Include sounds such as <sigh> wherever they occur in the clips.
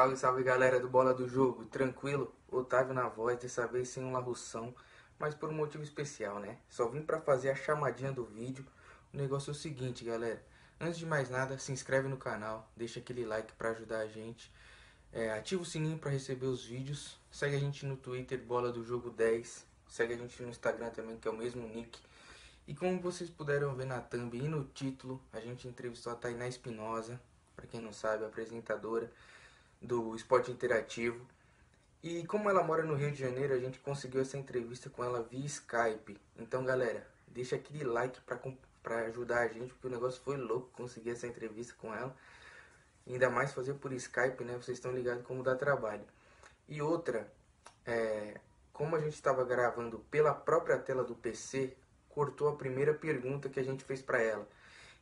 Salve, salve galera do Bola do Jogo, tranquilo? Otávio na voz, dessa vez sem um larrução, mas por um motivo especial, né? Só vim pra fazer a chamadinha do vídeo. O negócio é o seguinte, galera. Antes de mais nada, se inscreve no canal, deixa aquele like pra ajudar a gente. É, ativa o sininho pra receber os vídeos. Segue a gente no Twitter, Bola do Jogo 10. Segue a gente no Instagram também, que é o mesmo nick. E como vocês puderam ver na thumb e no título, a gente entrevistou a Tainá Espinosa, para quem não sabe, apresentadora do Esporte Interativo. E como ela mora no Rio de Janeiro, a gente conseguiu essa entrevista com ela via Skype. Então, galera, deixa aquele like para ajudar a gente, porque o negócio foi louco conseguir essa entrevista com ela. Ainda mais fazer por Skype, né? Vocês estão ligados como dá trabalho. E outra, é, como a gente estava gravando pela própria tela do PC, cortou a primeira pergunta que a gente fez para ela.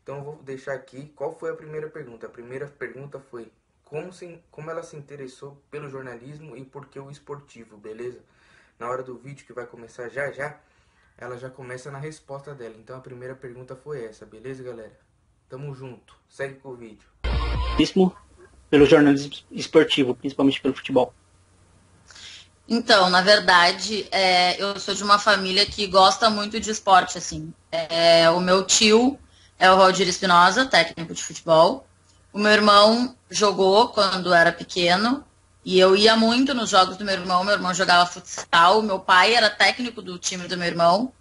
Então eu vou deixar aqui qual foi a primeira pergunta. A primeira pergunta foi como, se, como ela se interessou pelo jornalismo e por que o esportivo, beleza? Na hora do vídeo que vai começar já já, ela já começa na resposta dela. Então a primeira pergunta foi essa, beleza, galera? Tamo junto. Segue com o vídeo. Pelo jornalismo esportivo, principalmente pelo futebol. Então, na verdade, é, eu sou de uma família que gosta muito de esporte, assim. É, o meu tio é o Roger Espinosa, técnico de futebol. O meu irmão jogou quando era pequeno e eu ia muito nos jogos do meu irmão. Meu irmão jogava futsal, meu pai era técnico do time do meu irmão.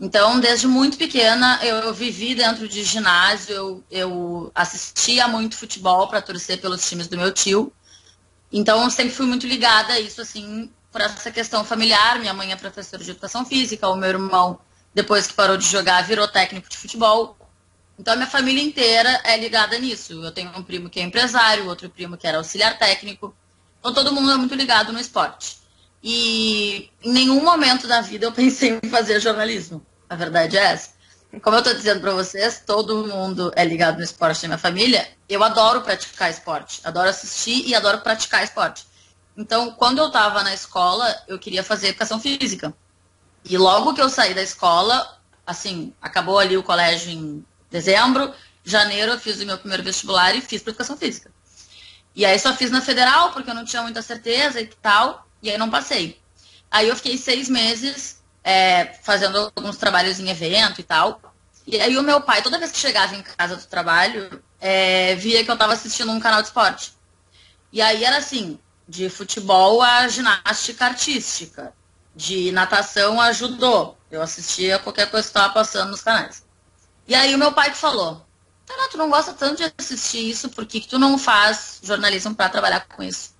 Então, desde muito pequena, eu, vivi dentro de ginásio, eu, eu assistia muito futebol para torcer pelos times do meu tio. Então, eu sempre fui muito ligada a isso, assim, por essa questão familiar. Minha mãe é professora de educação física, o meu irmão, depois que parou de jogar, virou técnico de futebol. Então, minha família inteira é ligada nisso. Eu tenho um primo que é empresário, outro primo que era auxiliar técnico. Então, todo mundo é muito ligado no esporte. E em nenhum momento da vida eu <laughs> pensei em fazer jornalismo. A verdade é essa. Como eu estou dizendo para vocês, todo mundo é ligado no esporte na minha família. Eu adoro praticar esporte. Adoro assistir e adoro praticar esporte. Então, quando eu estava na escola, eu queria fazer educação física. E logo que eu saí da escola, assim, acabou ali o colégio em dezembro, janeiro eu fiz o meu primeiro vestibular e fiz para educação física. E aí só fiz na federal, porque eu não tinha muita certeza e tal, e aí não passei. Aí eu fiquei seis meses é, fazendo alguns trabalhos em evento e tal. E aí o meu pai, toda vez que chegava em casa do trabalho, é, via que eu estava assistindo um canal de esporte. E aí era assim, de futebol a ginástica artística, de natação a judô. Eu assistia qualquer coisa que estava passando nos canais. E aí o meu pai falou, Tara, tu não gosta tanto de assistir isso, por que, que tu não faz jornalismo para trabalhar com isso?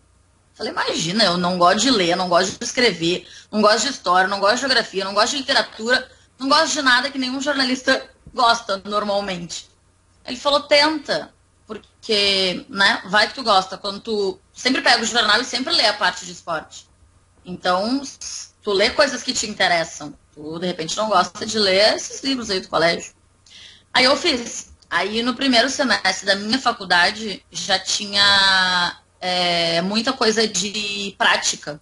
Falei, imagina, eu não gosto de ler, não gosto de escrever, não gosto de história, não gosto de geografia, não gosto de literatura, não gosto de nada que nenhum jornalista gosta normalmente. Ele falou, tenta, porque, né, vai que tu gosta. Quando tu sempre pega o jornal e sempre lê a parte de esporte. Então, tu lê coisas que te interessam. Tu, de repente, não gosta de ler esses livros aí do colégio. Aí eu fiz. Aí no primeiro semestre da minha faculdade já tinha é, muita coisa de prática.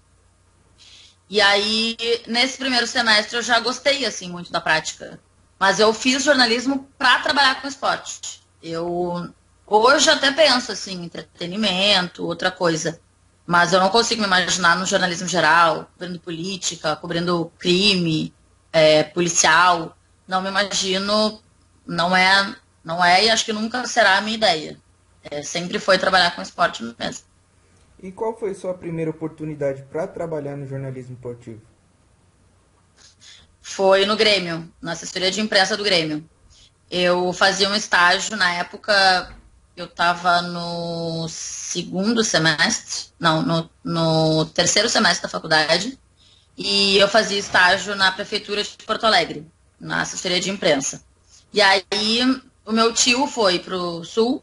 E aí, nesse primeiro semestre, eu já gostei, assim, muito da prática. Mas eu fiz jornalismo para trabalhar com esporte. Eu hoje até penso, assim, entretenimento, outra coisa. Mas eu não consigo me imaginar no jornalismo geral, cobrindo política, cobrindo crime, é, policial. Não me imagino não é, não é e acho que nunca será a minha ideia. É, sempre foi trabalhar com esporte mesmo. E qual foi sua primeira oportunidade para trabalhar no jornalismo esportivo? Foi no Grêmio, na assessoria de imprensa do Grêmio. Eu fazia um estágio, na época eu estava no segundo semestre, não, no, no terceiro semestre da faculdade, e eu fazia estágio na prefeitura de Porto Alegre, na assessoria de imprensa. E aí o meu tio foi pro sul.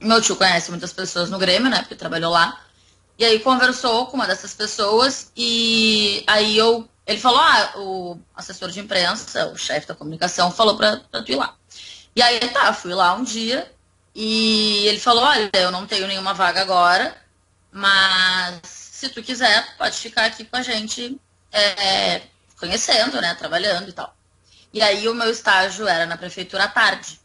Meu tio conhece muitas pessoas no Grêmio, né? Porque trabalhou lá. E aí conversou com uma dessas pessoas e aí eu. Ele falou, ah, o assessor de imprensa, o chefe da comunicação, falou pra, pra tu ir lá. E aí tá, fui lá um dia e ele falou, olha, eu não tenho nenhuma vaga agora, mas se tu quiser, pode ficar aqui com a gente é, conhecendo, né? Trabalhando e tal. E aí o meu estágio era na prefeitura à tarde.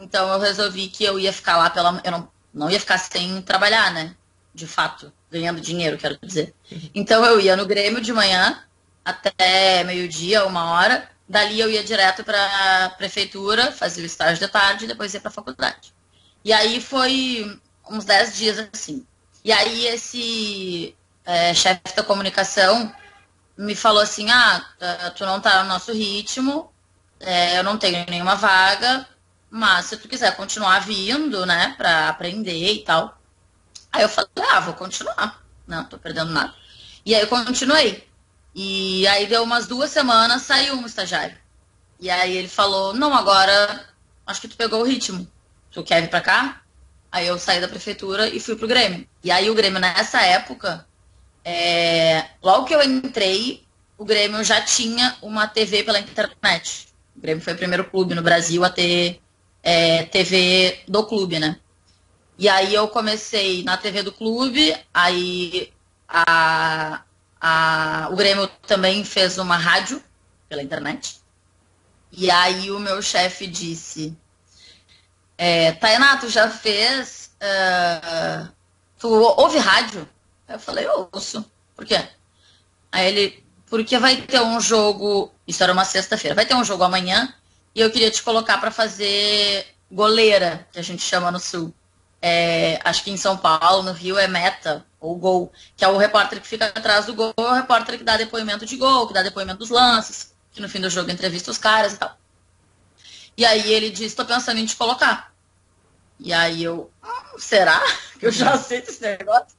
Então eu resolvi que eu ia ficar lá pela. Eu não, não ia ficar sem trabalhar, né? de fato, ganhando dinheiro, quero dizer. Então eu ia no Grêmio de manhã até meio-dia, uma hora. Dali eu ia direto para a prefeitura, fazia o estágio de tarde e depois ia para a faculdade. E aí foi uns 10 dias assim. E aí esse é, chefe da comunicação me falou assim, ah, tu não tá no nosso ritmo, é, eu não tenho nenhuma vaga, mas se tu quiser continuar vindo, né, pra aprender e tal. Aí eu falei, ah, vou continuar. Não, tô perdendo nada. E aí eu continuei. E aí deu umas duas semanas, saiu um estagiário. E aí ele falou, não, agora acho que tu pegou o ritmo. Tu quer vir pra cá? Aí eu saí da prefeitura e fui pro Grêmio. E aí o Grêmio, nessa época, é, logo que eu entrei, o Grêmio já tinha uma TV pela internet. O Grêmio foi o primeiro clube no Brasil a ter é, TV do clube, né? E aí eu comecei na TV do clube, aí a, a, o Grêmio também fez uma rádio pela internet. E aí o meu chefe disse, é, Tainá, tu já fez. Uh, tu ouve rádio? Eu falei, ouço. Por quê? Aí ele, porque vai ter um jogo, isso era uma sexta-feira, vai ter um jogo amanhã e eu queria te colocar para fazer goleira, que a gente chama no sul. É, acho que em São Paulo, no Rio, é meta, ou gol, que é o repórter que fica atrás do gol, é o repórter que dá depoimento de gol, que dá depoimento dos lances, que no fim do jogo entrevista os caras e tal. E aí ele disse, estou pensando em te colocar. E aí eu, hum, será <laughs> que eu já aceito esse negócio?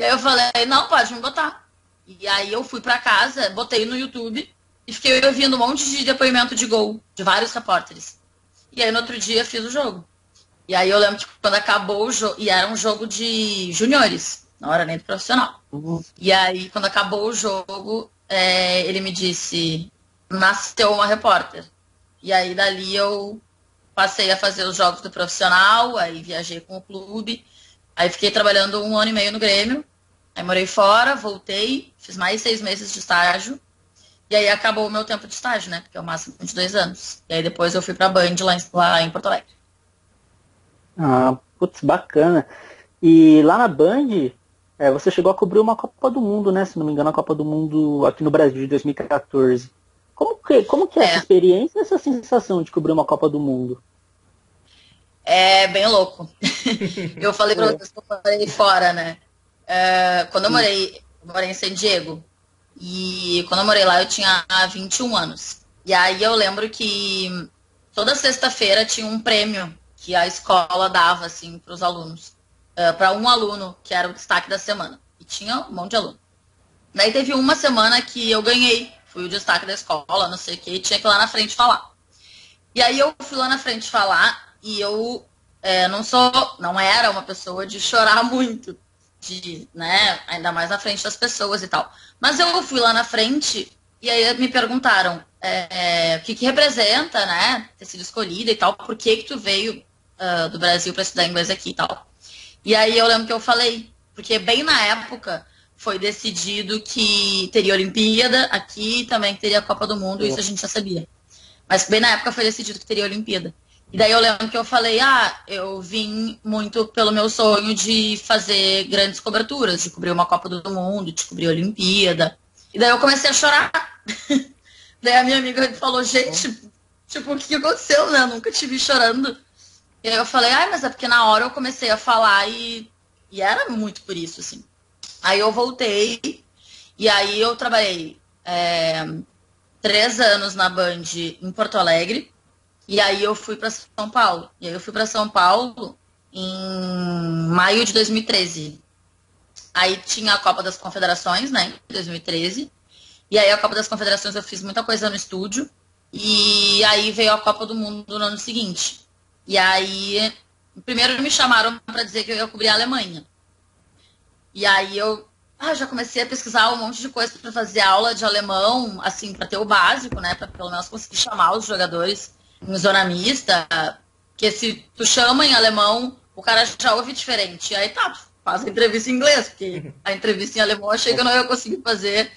E aí eu falei, não, pode me botar. E aí eu fui para casa, botei no YouTube e fiquei ouvindo um monte de depoimento de gol de vários repórteres. E aí no outro dia fiz o jogo. E aí eu lembro que quando acabou o jogo, e era um jogo de juniores, não era nem do profissional. Uhum. E aí quando acabou o jogo, é, ele me disse, nasceu uma repórter. E aí dali eu passei a fazer os jogos do profissional, aí viajei com o clube, aí fiquei trabalhando um ano e meio no Grêmio, Aí morei fora, voltei, fiz mais seis meses de estágio. E aí acabou o meu tempo de estágio, né? Porque é o máximo de dois anos. E aí depois eu fui pra Band lá em, lá em Porto Alegre. Ah, putz, bacana. E lá na Band, é, você chegou a cobrir uma Copa do Mundo, né? Se não me engano, a Copa do Mundo aqui no Brasil de 2014. Como que, como que é, é essa experiência e essa sensação de cobrir uma Copa do Mundo? É bem louco. <laughs> eu falei pra é. vocês que eu falei fora, né? É, quando eu morei, eu morei em San Diego, e quando eu morei lá eu tinha 21 anos. E aí eu lembro que toda sexta-feira tinha um prêmio que a escola dava assim para os alunos. Uh, para um aluno, que era o destaque da semana. E tinha um monte de aluno. Daí teve uma semana que eu ganhei, fui o destaque da escola, não sei o que, e tinha que ir lá na frente falar. E aí eu fui lá na frente falar e eu é, não sou, não era uma pessoa de chorar <laughs> muito de, né, ainda mais na frente das pessoas e tal. Mas eu fui lá na frente e aí me perguntaram é, o que, que representa, né, ter sido escolhida e tal, por que que tu veio uh, do Brasil para estudar inglês aqui e tal. E aí eu lembro que eu falei, porque bem na época foi decidido que teria Olimpíada aqui também que teria a Copa do Mundo, isso a gente já sabia. Mas bem na época foi decidido que teria Olimpíada. E daí eu lembro que eu falei, ah, eu vim muito pelo meu sonho de fazer grandes coberturas, de cobrir uma Copa do Mundo, de cobrir a Olimpíada. E daí eu comecei a chorar. <laughs> daí a minha amiga falou, gente, tipo, o que aconteceu, né? Eu nunca te vi chorando. E aí eu falei, ah, mas é porque na hora eu comecei a falar e, e era muito por isso, assim. Aí eu voltei e aí eu trabalhei é, três anos na Band em Porto Alegre e aí eu fui para São Paulo. E aí eu fui para São Paulo em maio de 2013. Aí tinha a Copa das Confederações, né, em 2013. E aí a Copa das Confederações eu fiz muita coisa no estúdio. E aí veio a Copa do Mundo no ano seguinte. E aí, primeiro me chamaram para dizer que eu ia cobrir a Alemanha. E aí eu ah, já comecei a pesquisar um monte de coisa para fazer aula de alemão, assim, para ter o básico, né, para pelo menos conseguir chamar os jogadores zona mista, que se tu chama em alemão, o cara já ouve diferente. Aí tá, faz a entrevista em inglês, porque <laughs> a entrevista em alemão achei que eu não ia conseguir fazer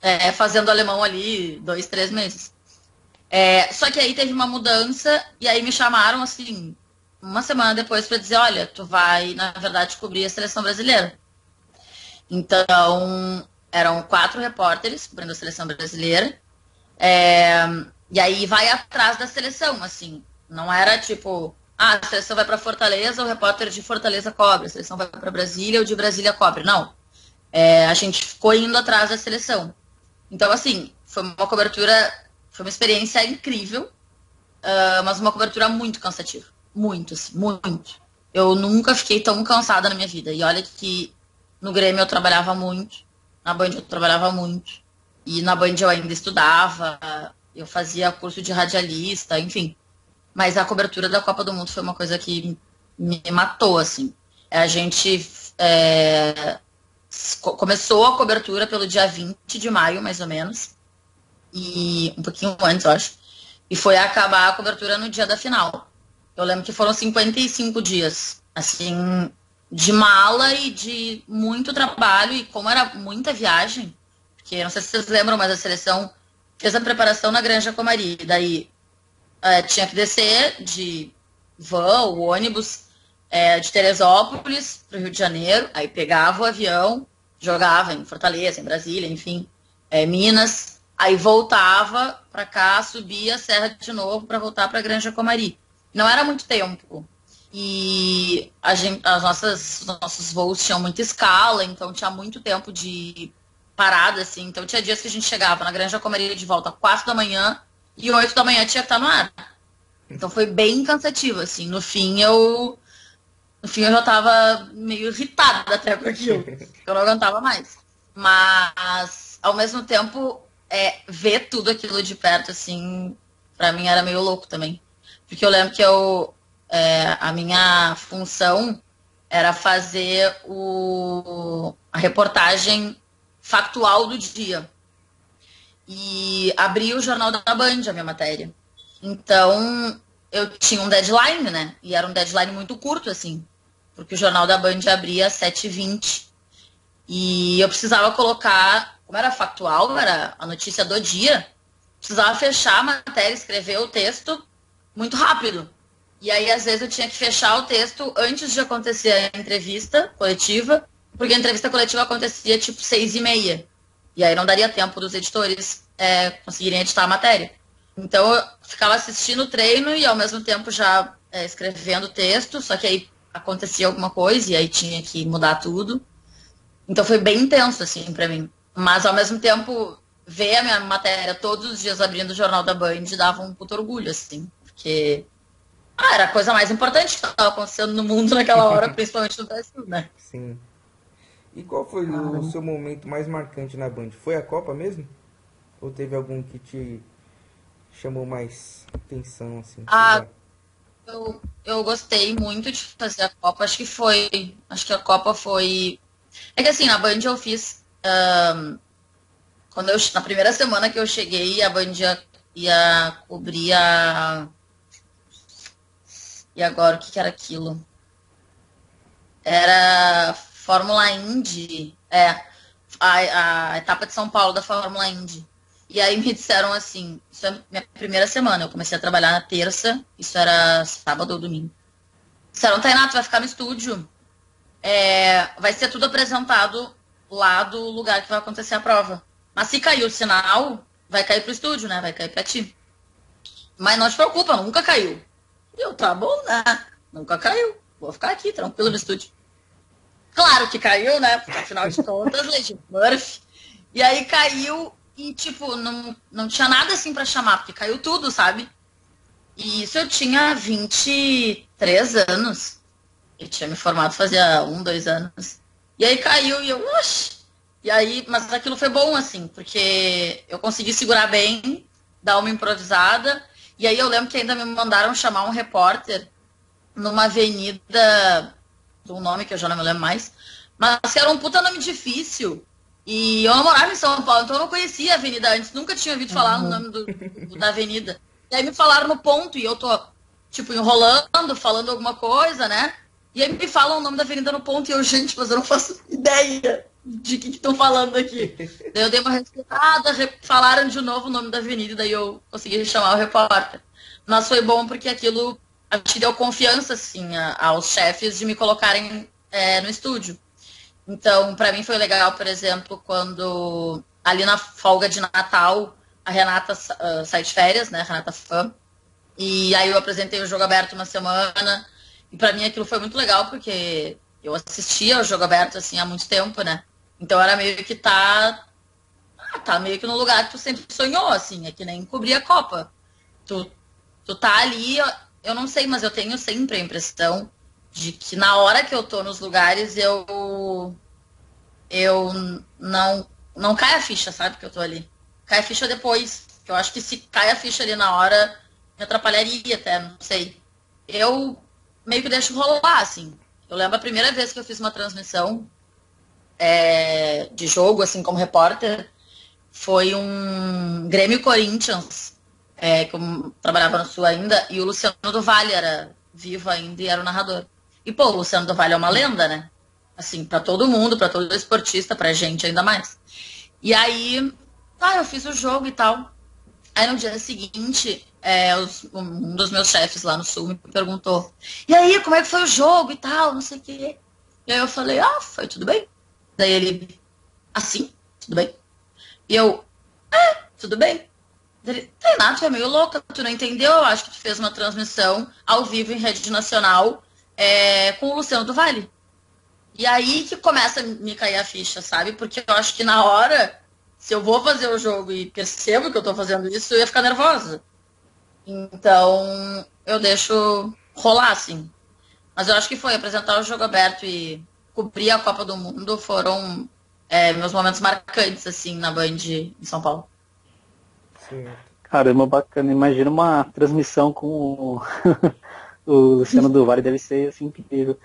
é, fazendo alemão ali dois, três meses. É, só que aí teve uma mudança e aí me chamaram assim, uma semana depois para dizer, olha, tu vai, na verdade, cobrir a seleção brasileira. Então, eram quatro repórteres cobrindo a seleção brasileira. É, e aí vai atrás da seleção, assim. Não era tipo, ah, a seleção vai para Fortaleza, o repórter de Fortaleza cobre, a seleção vai para Brasília, o de Brasília cobre. Não. É, a gente ficou indo atrás da seleção. Então, assim, foi uma cobertura, foi uma experiência incrível, uh, mas uma cobertura muito cansativa. Muito, assim, muito. Eu nunca fiquei tão cansada na minha vida. E olha que no Grêmio eu trabalhava muito, na Band eu trabalhava muito. E na Band eu ainda estudava, eu fazia curso de radialista, enfim. Mas a cobertura da Copa do Mundo foi uma coisa que me matou, assim. A gente é, começou a cobertura pelo dia 20 de maio, mais ou menos. E um pouquinho antes, eu acho. E foi acabar a cobertura no dia da final. Eu lembro que foram 55 dias, assim, de mala e de muito trabalho. E como era muita viagem, porque não sei se vocês lembram, mas a seleção fez a preparação na Granja Comari. Daí é, tinha que descer de van ou ônibus é, de Teresópolis para o Rio de Janeiro, aí pegava o avião, jogava em Fortaleza, em Brasília, enfim, é, Minas, aí voltava para cá, subia a serra de novo para voltar para a Granja Comari. Não era muito tempo. E gente, as nossas, os nossos voos tinham muita escala, então tinha muito tempo de parada, assim. Então tinha dias que a gente chegava na Granja Comari de volta às quatro da manhã e oito da manhã tinha que estar no ar. Então foi bem cansativo, assim. No fim eu. No fim eu já tava meio irritada até com aquilo. Eu não aguentava mais. Mas, ao mesmo tempo, é, ver tudo aquilo de perto, assim, pra mim era meio louco também. Porque eu lembro que eu. É, a minha função era fazer o, a reportagem factual do dia e abri o jornal da Band, a minha matéria. Então, eu tinha um deadline, né? E era um deadline muito curto, assim, porque o jornal da Band abria às 7h20. E eu precisava colocar, como era factual, era a notícia do dia, precisava fechar a matéria, escrever o texto muito rápido. E aí, às vezes, eu tinha que fechar o texto antes de acontecer a entrevista coletiva, porque a entrevista coletiva acontecia tipo seis e meia. E aí não daria tempo dos editores é, conseguirem editar a matéria. Então eu ficava assistindo o treino e ao mesmo tempo já é, escrevendo o texto, só que aí acontecia alguma coisa e aí tinha que mudar tudo. Então foi bem intenso, assim, para mim. Mas ao mesmo tempo, ver a minha matéria todos os dias abrindo o jornal da Band dava um puto orgulho, assim. Porque ah, era a coisa mais importante que estava acontecendo no mundo naquela hora, <laughs> principalmente no Brasil, né? Sim. E qual foi o seu momento mais marcante na Band? Foi a Copa mesmo? Ou teve algum que te chamou mais atenção, assim? Ah, eu, eu gostei muito de fazer a Copa. Acho que foi. Acho que a Copa foi. É que assim, na Band eu fiz. Um, quando eu, na primeira semana que eu cheguei, a Band ia, ia cobrir a. E agora, o que, que era aquilo? Era Fórmula Indy, é, a, a etapa de São Paulo da Fórmula Indy. E aí me disseram assim, isso é minha primeira semana, eu comecei a trabalhar na terça, isso era sábado ou domingo. Disseram, Tainá, tu vai ficar no estúdio, é, vai ser tudo apresentado lá do lugar que vai acontecer a prova. Mas se cair o sinal, vai cair pro estúdio, né? Vai cair pra ti. Mas não te preocupa, nunca caiu. E eu, tá bom, né? Nunca caiu. Vou ficar aqui, tranquilo no estúdio. Claro que caiu, né? Porque, afinal de contas, Lady Murphy. E aí caiu e, tipo, não, não tinha nada assim para chamar, porque caiu tudo, sabe? E isso eu tinha 23 anos. Eu tinha me formado fazia um, dois anos. E aí caiu e eu, oxe. E aí, mas aquilo foi bom, assim, porque eu consegui segurar bem, dar uma improvisada. E aí eu lembro que ainda me mandaram chamar um repórter numa avenida um nome que eu já não me lembro mais, mas que era um puta nome difícil. E eu morava em São Paulo, então eu não conhecia a avenida antes, nunca tinha ouvido falar uhum. no nome do, da avenida. E aí me falaram no ponto, e eu tô, tipo, enrolando, falando alguma coisa, né? E aí me falam o nome da avenida no ponto, e eu, gente, mas eu não faço ideia de que estão falando aqui. daí eu dei uma respirada, falaram de novo o nome da avenida, daí eu consegui chamar o repórter. Mas foi bom porque aquilo a gente deu confiança, assim, a, aos chefes de me colocarem é, no estúdio. Então, para mim foi legal, por exemplo, quando ali na folga de Natal, a Renata uh, sai de férias, né? Renata Fã. E aí eu apresentei o jogo aberto uma semana. E para mim aquilo foi muito legal, porque eu assistia o jogo aberto assim há muito tempo, né? Então era meio que tá. Ah, tá meio que no lugar que tu sempre sonhou, assim, é que nem cobrir a Copa. Tu, tu tá ali, eu não sei, mas eu tenho sempre a impressão de que na hora que eu tô nos lugares eu eu não não cai a ficha, sabe, que eu tô ali. Cai a ficha depois. Eu acho que se cai a ficha ali na hora, me atrapalharia até, não sei. Eu meio que deixo rolar, assim. Eu lembro a primeira vez que eu fiz uma transmissão é, de jogo, assim, como repórter, foi um Grêmio Corinthians, é, trabalhava no Sul ainda, e o Luciano do Vale era vivo ainda e era o narrador. E, pô, o Luciano do Vale é uma lenda, né? Assim, para todo mundo, para todo esportista, pra gente ainda mais. E aí, tá, eu fiz o jogo e tal. Aí no dia seguinte, é, os, um dos meus chefes lá no sul me perguntou: E aí, como é que foi o jogo e tal? Não sei o quê. E aí eu falei: Ah, foi tudo bem. Daí ele: Assim? Tudo bem? E eu: É, tudo bem. Ele, Renato, é meio louca, tu não entendeu? Eu acho que tu fez uma transmissão ao vivo em rede nacional é, com o Luciano do Vale. E aí que começa a me cair a ficha, sabe? Porque eu acho que na hora, se eu vou fazer o jogo e percebo que eu tô fazendo isso, eu ia ficar nervosa. Então, eu deixo rolar, assim. Mas eu acho que foi apresentar o jogo aberto e cobrir a Copa do Mundo foram é, meus momentos marcantes, assim, na Band em São Paulo. Caramba, bacana. Imagina uma transmissão com o, <laughs> o Luciano do Vale, deve ser assim, incrível.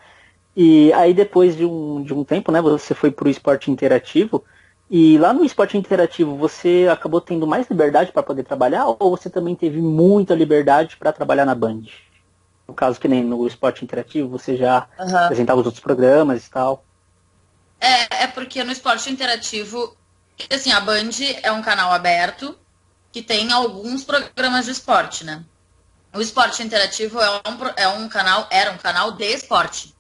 E aí depois de um, de um tempo, né, você foi para o esporte interativo. E lá no esporte interativo, você acabou tendo mais liberdade para poder trabalhar ou você também teve muita liberdade para trabalhar na Band? No caso que nem no esporte interativo, você já uhum. apresentava os outros programas e tal. É, é porque no esporte interativo, assim, a Band é um canal aberto que tem alguns programas de esporte, né? O esporte interativo é um, é um canal, era um canal de esporte.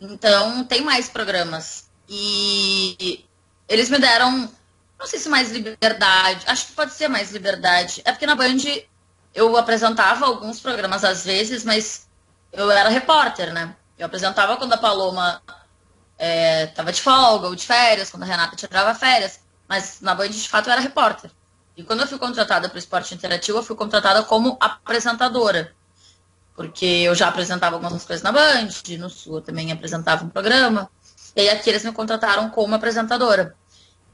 Então, tem mais programas. E eles me deram, não sei se mais liberdade, acho que pode ser mais liberdade. É porque na Band eu apresentava alguns programas às vezes, mas eu era repórter, né? Eu apresentava quando a Paloma estava é, de folga ou de férias, quando a Renata tirava férias, mas na Band de fato eu era repórter. E quando eu fui contratada para o esporte interativo, eu fui contratada como apresentadora porque eu já apresentava algumas coisas na Band, no Sul eu também apresentava um programa, e aí aqui eles me contrataram como apresentadora.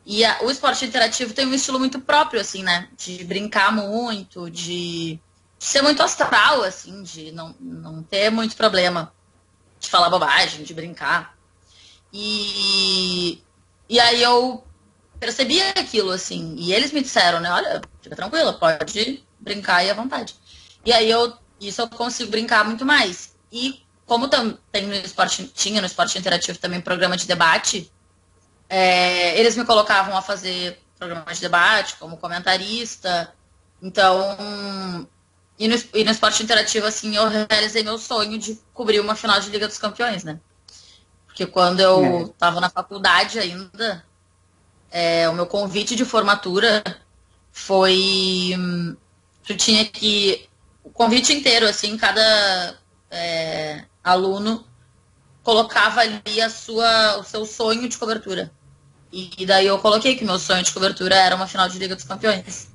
E a, o esporte interativo tem um estilo muito próprio, assim, né? De brincar muito, de, de ser muito astral, assim, de não, não ter muito problema de falar bobagem, de brincar. E, e aí eu percebi aquilo, assim, e eles me disseram, né, olha, fica tranquila, pode brincar aí à vontade. E aí eu isso eu consigo brincar muito mais. E como tem no esporte, tinha no esporte interativo também programa de debate, é, eles me colocavam a fazer programa de debate como comentarista. Então, e no, e no esporte interativo, assim, eu realizei meu sonho de cobrir uma final de Liga dos Campeões, né? Porque quando eu estava é. na faculdade ainda, é, o meu convite de formatura foi. Hum, eu tinha que o convite inteiro, assim, cada é, aluno colocava ali a sua, o seu sonho de cobertura. E, daí eu coloquei que meu sonho de cobertura era uma final de Liga dos Campeões.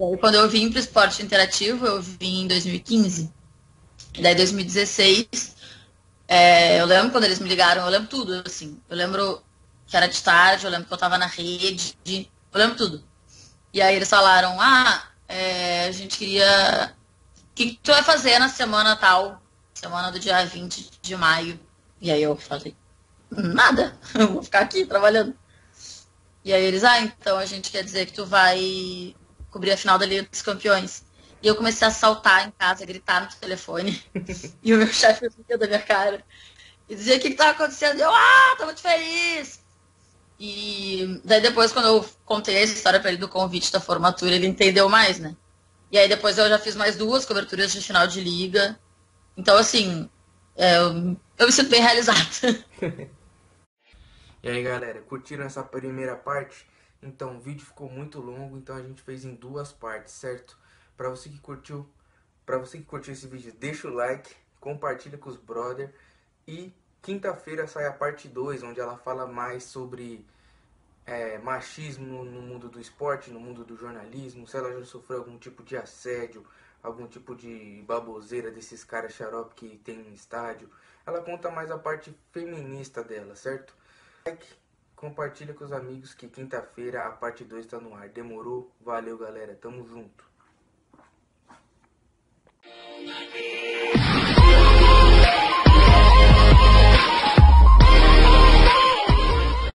E quando eu vim para o esporte interativo, eu vim em 2015. E daí 2016, é, eu lembro quando eles me ligaram, eu lembro tudo, assim. Eu lembro que era de tarde, eu lembro que eu estava na rede, eu lembro tudo. E aí eles falaram, ah, é, a gente queria que, que tu vai fazer na semana tal? Semana do dia 20 de maio. E aí eu falei, nada, <laughs> eu vou ficar aqui trabalhando. E aí eles, ah, então a gente quer dizer que tu vai cobrir a final da Liga dos Campeões. E eu comecei a saltar em casa, a gritar no telefone. <laughs> e o meu chefe ria da minha cara. E dizia, o que, que tá acontecendo? E eu, ah, tô muito feliz. E daí depois, quando eu contei essa história para ele do convite da formatura, ele entendeu mais, né? E aí depois eu já fiz mais duas coberturas de final de liga. Então, assim, é, eu, me sinto bem realizada. <laughs> E aí galera, curtiram essa primeira parte? Então o vídeo ficou muito longo, então a gente fez em duas partes, certo? Para você que curtiu, para você que curtiu esse vídeo, deixa o like, compartilha com os brother e quinta-feira sai a parte 2, onde ela fala mais sobre é, machismo no, mundo do esporte, no mundo do jornalismo, se ela já sofreu algum tipo de assédio, algum tipo de baboseira desses caras xarope que tem no estádio. Ela conta mais a parte feminista dela, certo? Like, compartilha com os amigos que quinta-feira a parte 2 está no ar. Demorou? Valeu, galera. Tamo junto.